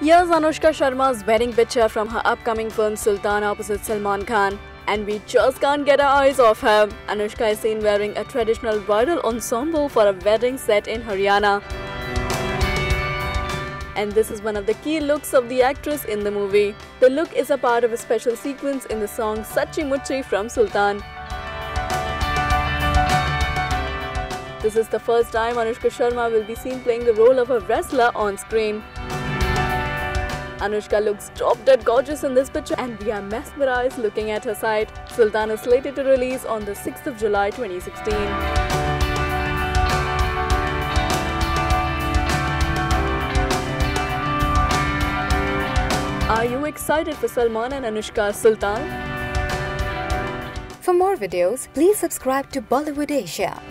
Here's Anushka Sharma's wedding picture from her upcoming film Sultan opposite Salman Khan. And we just can't get our eyes off her. Anushka is seen wearing a traditional bridal ensemble for a wedding set in Haryana. And this is one of the key looks of the actress in the movie. The look is a part of a special sequence in the song Sachi Muchi from Sultan. This is the first time Anushka Sharma will be seen playing the role of a wrestler on screen. Anushka looks top dead gorgeous in this picture and we are mesmerized looking at her side. Sultan is slated to release on the 6th of July 2016. Are you excited for Salman and Anushka Sultan? For more videos, please subscribe to Bollywood Asia.